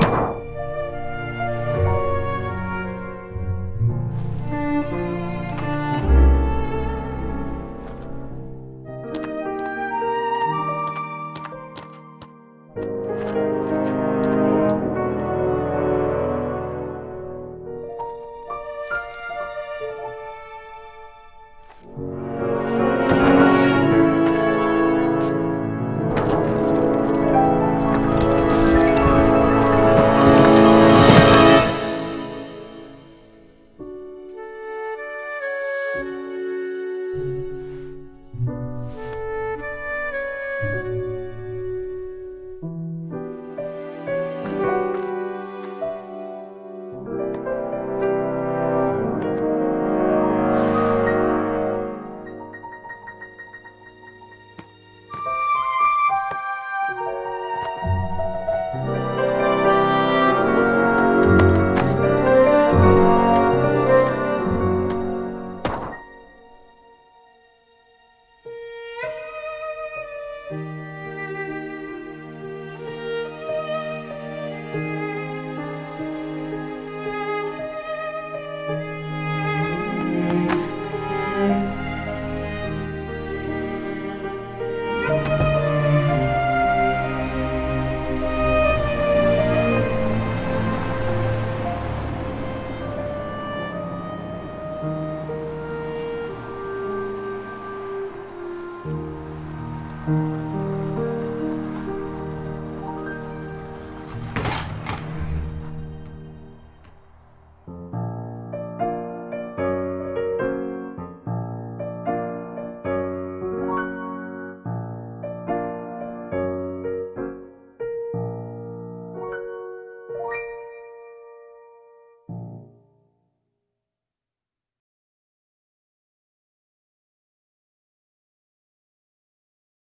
You